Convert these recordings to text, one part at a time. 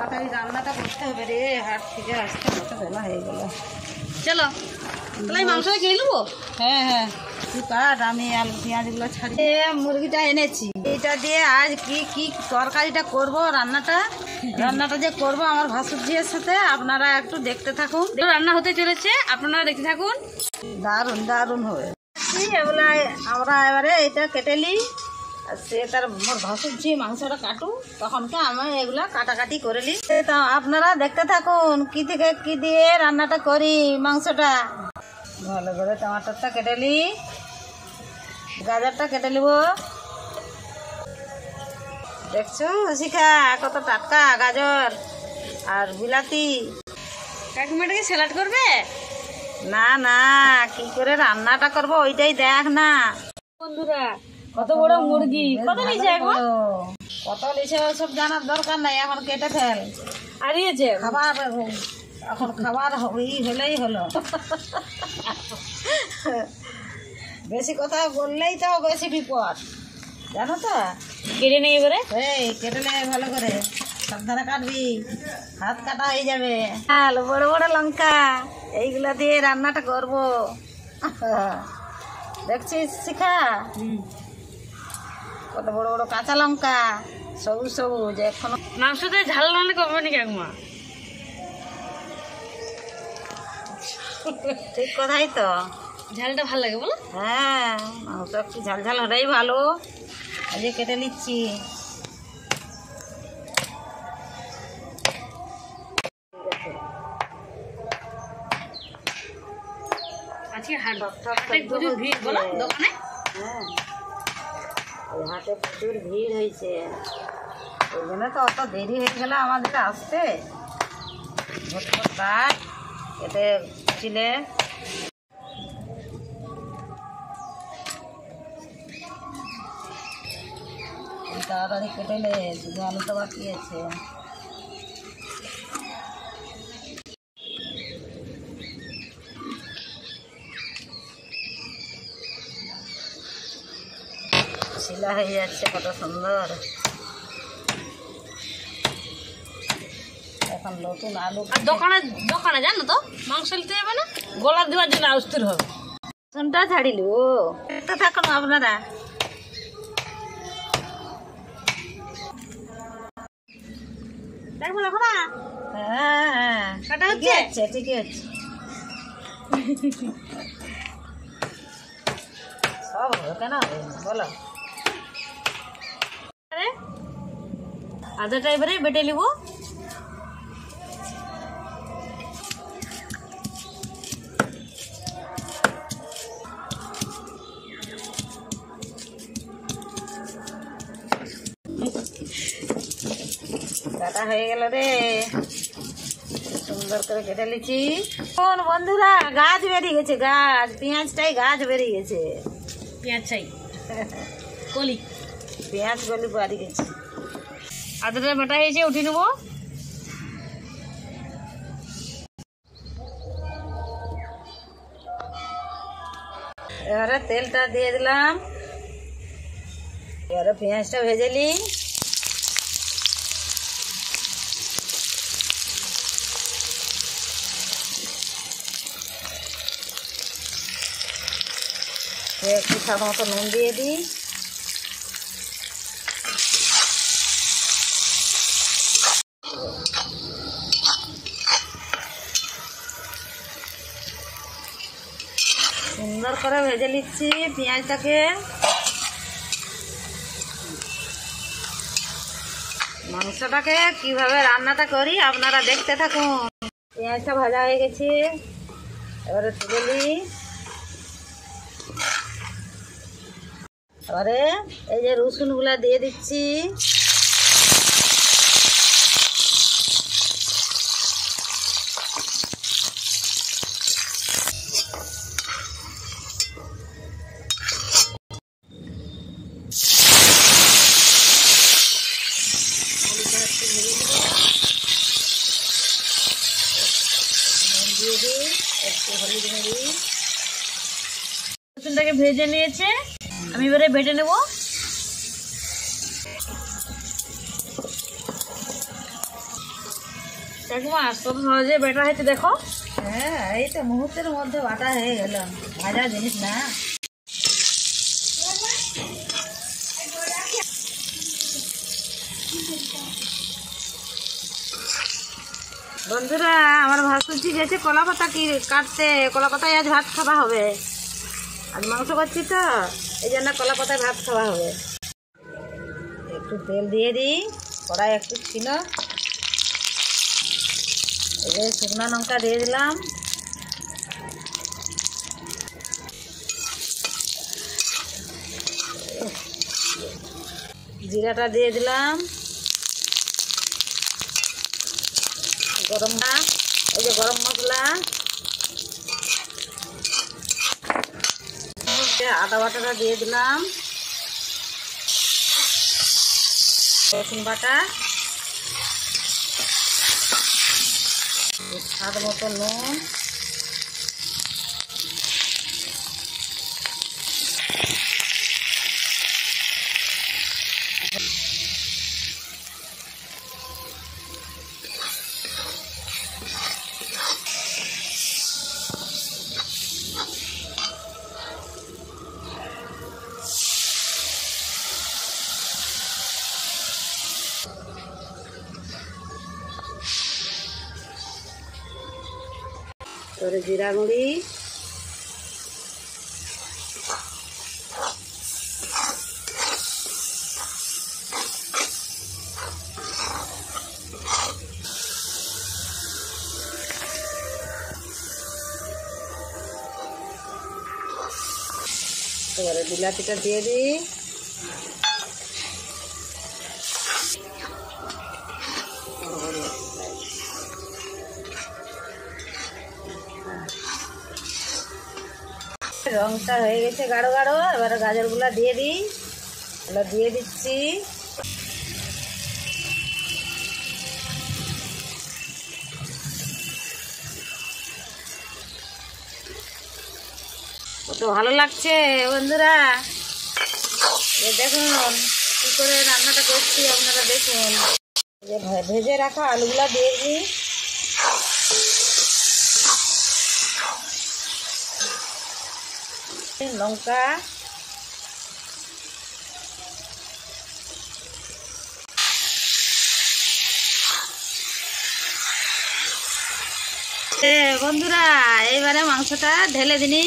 তাড়াতাড়ি রান্নাটা করতে হবে রে। হাট থেকে আসতে কত বেলা হয়ে গেল। চলো তাহলে আমি মাংসটা খেয়ে নেব? হ্যাঁ হ্যাঁ। তুই কাট আমি আলু পেঁয়াজগুলো মুরগিটা এনেছি। এটা দিয়ে আজ কি কি তরকারিটা করব রান্নাটা? রান্নাটা যে করব আমার ভাসুরজির সাথে আপনারা একটু দেখতে থাকুন। রান্না হতে চলেছে আপনারা দেখতে থাকুন। দারুণ দারুণ হবে এগুলা আমরা এবারে এটা কেটে নিই। আর সে তার মোর ভাসুরজি মাংসটা কাটু তখনকে আমি এগুলা কাটাকাটি করে তা আপনারা দেখতে থাকুন কি থেকে কি দিয়ে রান্নাটা করি মাংসটা। ভালো করে টমাটোরটা কেটে নিই গাজরটা কেটে নিব। দেখছ শিখা কত টাটকা গাজর আর বিলাতি। কাকিমাটাকে স্যালাড করবে? না না কি করে রান্নাটা করব ওইটাই দেখ না। বন্ধুরা কত বড় মুরগি? কত নিয়েছে একবার কত লিছে সব জানার দরকার নাই এখন কেটে ফেল। হারিয়েছে খাবার এখন খাবার হই হলেই হলো। বেশি কথা বললেই তো বেশি বিপদ। জানো তো? কেটে নেই এবারে। এই কেটে নে ভালো করে। সাবধানে কাটবি। হাত কাটা হয়ে যাবে। আর বড় বড় লঙ্কা এইগুলা দিয়ে রান্নাটা করব। দেখছিস শিখা? কত বড় বড় কাঁচা লঙ্কা সবু সবুজ সবুজ এখনও মাংসতে ঝাল রান্না করবে নাকি কাকিমা ঠিক কথাই তো। ঝালটা ভালো লাগে বলো। হ্যাঁ মাংস একটু ঝাল ঝাল হলেই ভালো। যে কেটে নিচ্ছি। আজকে হাট। ভিড় বলো দোকানে। হ্যাঁ। ওই হাটে প্রচুর ভিড় হয়েছে ওই জন্য তো অত দেরি হয়ে গেল আমাদের আসতে। ঝটপট কাট কেটে ছিলে তাড়াতাড়ি কেটে নে শুধু তো বাকি আছে। শিলা হয়ে যাচ্ছে কত সুন্দর। এখন নতুন আলু আর দোকানে দোকানে জানো তো মাংস নিতে যাবে না? গলা দেওয়ার জন্য অস্থির হবে। শুনটা ছাড়িলু তো থাকুন আপনারা। দেখো না? হ্যাঁ। কাটা হচ্ছে? ঠিকই হচ্ছে সব হবে কেন? বলো। আরে আদাটা এবারে বেটে নিব। কাটা হয়ে গেল রে। সুন্দর করে কেটে লিছি কোন বন্ধুরা, গাছ বেরিয়ে গেছে, গাছ, পেঁয়াজটাই গাছ বেরিয়ে গেছে। পেঁয়াজ চাই কলি। পেঁয়াজ গলি বাড়ি গেছে আদাটা বাটা হয়েছে উঠে নেব। এবারে তেলটা দিয়ে দিলাম। এবারে পেঁয়াজটা ভেজে নি একটু মতো নুন দিয়ে দিই সুন্দর করে ভেজে নিচ্ছি, পেঁয়াজটাকে। মাংসটাকে কীভাবে রান্নাটা করি আপনারা দেখতে থাকুন। পেঁয়াজটা ভাজা হয়ে গেছে, এবারে তুলে নিই। এবারে এই যে রসুনগুলা দিয়ে দিচ্ছি দিয়ে দিই একটু রসুনটাকে ভেজে নিয়েছে। আমি এবারে বেটে নেব। কাকিমা কত সহজে বেটা হয়েছে, দেখো। হ্যাঁ এই তো মুহূর্তের মধ্যে বাটা হয়ে গেল। ভাজা জিনিস না। বন্ধুরা, আমার ভাসুরজি গেছে কলা পাতা কি কাটতে কলা পাতায় আজ ভাত খাওয়া হবে। আজ মাংস করছি তো, এই জন্য কলা পাতায় ভাত খাওয়া হবে। একটু তেল দিয়ে দিই, কড়াই একটু ছিল। যে শুকনো লঙ্কা দিয়ে দিলাম। জিরাটা দিয়ে দিলাম। গরম না, এই যে গরম মশলা। আদা বাটাটা দিয়ে দিলাম। রসুন বাটা। স্বাদ মতো নুন। তারপরে জিরা গুঁড়ি। এবারে বিলাতিটা দিয়ে দিই। রংটা হয়ে গেছে গাঢ় গাঢ়। এবারে গাজরগুলো দিয়ে দিই। এগুলো দিয়ে দিচ্ছি। কত ভালো লাগছে বন্ধুরা। দেখুন কি করে রান্নাটা করছি, আপনারা দেখুন। ভেজে রাখা আলুগুলা দিয়ে দিই। লঙ্কা বন্ধুরা, এইবারে মাংসটা ঢেলে দিনি।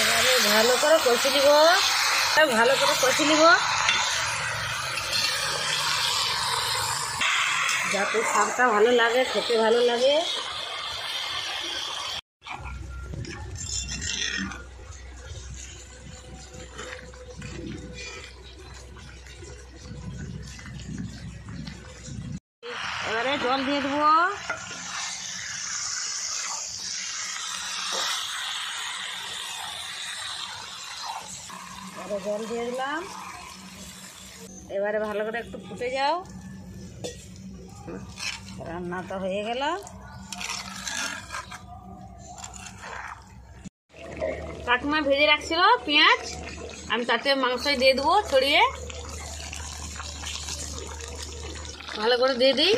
এবারে ভালো করে কষে নিব। ভালো করে কষে নিব। যাতে শাকটা ভালো লাগে, খেতে ভালো লাগে। এবারে জল দিয়ে দেবো। জল দিয়ে দিলাম। এবারে ভালো করে একটু ফুটে যাও। রান্না তো হয়ে গেল। কাকিমা ভেজে রাখছিল পেঁয়াজ। আমি তাতে মাংস দিয়ে দেবো ছড়িয়ে। ভালো করে দিয়ে দিই।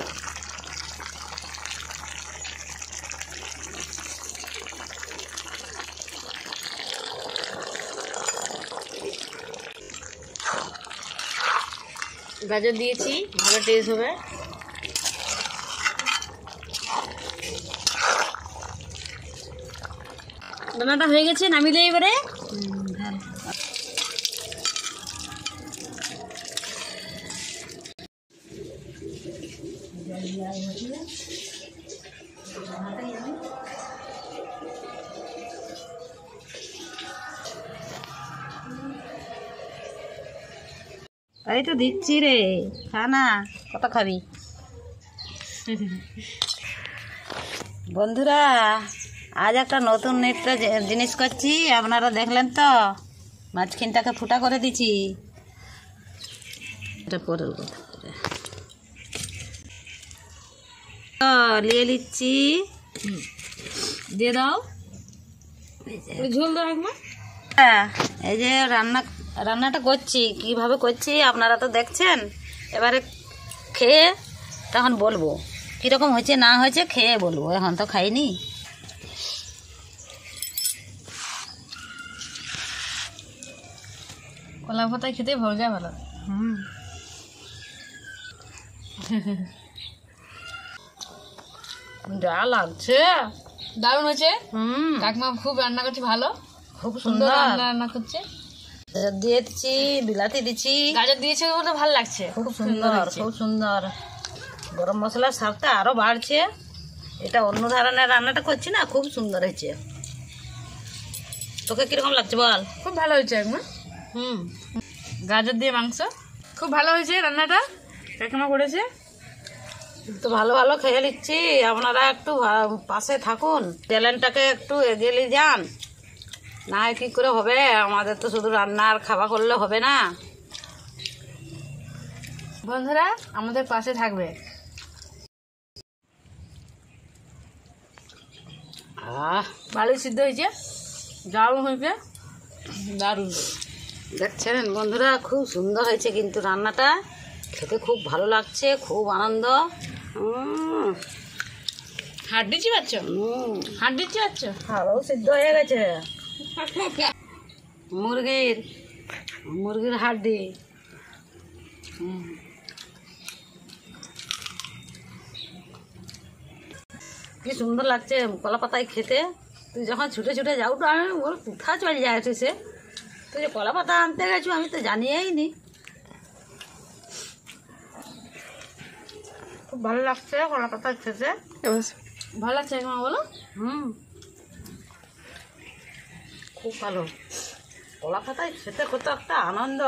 গাজর দিয়েছি, ভালো টেস্ট হবে। রান্নাটা হয়ে গেছে নামিয়ে দিই এবারে। তাই তো দিচ্ছি রে, খা না, কত খাবি? বন্ধুরা আজ একটা নতুন যে- জিনিস করছি আপনারা দেখলেন তো। মাছখিনটাকে ফুটা করে দিছি এটা পরের কথা। তো নিয়ে নিচ্ছি। দিয়ে দাও। ঝোল দাও হ্যাঁ এই যে রান্না রান্নাটা করছি। কীভাবে করছি আপনারা তো দেখছেন। এবারে খেয়ে তখন বলব। কীরকম হয়েছে না হয়েছে খেয়ে বলব। এখন তো খাইনি। কলা পাতায় খেতে ভালো যায় ভালো। হুম। যা লাগছে। দারুণ হয়েছে। হুম। কাকিমা খুব রান্না করছে ভালো। খুব সুন্দর রান্না রান্না করছে। দিয়ে দিচ্ছি বিলাতি দিচ্ছি। গাজর দিয়েছে বলে ভালো লাগছে। খুব সুন্দর। খুব সুন্দর। গরম মশলার স্বাদটা আরও বাড়ছে। এটা অন্য ধরনের রান্নাটা করছি না খুব সুন্দর হয়েছে। তোকে কীরকম লাগছে বল? খুব ভালো হয়েছে একমা হুম। গাজর দিয়ে মাংস। খুব ভালো হয়েছে রান্নাটা। কাকিমা করেছে। তো ভালো ভালো খেয়ে নিচ্ছি। আপনারা একটু পাশে থাকুন। ট্যালেন্টটাকে একটু এগিয়ে নিয়ে যান। না কি করে হবে? আমাদের তো শুধু রান্না আর খাওয়া করলে হবে না। বন্ধুরা আমাদের পাশে থাকবে। আহ। ভালোই সিদ্ধ হয়েছে। দারুণ হয়েছে। দারুণ। দেখছেন বন্ধুরা খুব সুন্দর হয়েছে কিন্তু রান্নাটা। খেতে খুব ভালো লাগছে খুব আনন্দ। হাড্ডি চিবাচ্ছ হাড্ডি চিবাচ্ছ ভালো সিদ্ধ হয়ে গেছে। মুরগির মুরগির হাড্ডি। কি সুন্দর লাগছে কলা পাতায় খেতে। তুই যখন ছুটে ছুটে যাও তো আমি বল কোথা চলে যায় সে তুই যে কলা পাতা আনতে গেছো আমি তো জানিয়েই নি খুব ভালো লাগছে কলা পাতা খেতে। ভালো লাগছে মা বলো? হুম। খুব ভালো। কলা পাতায় খেতে কত একটা আনন্দ।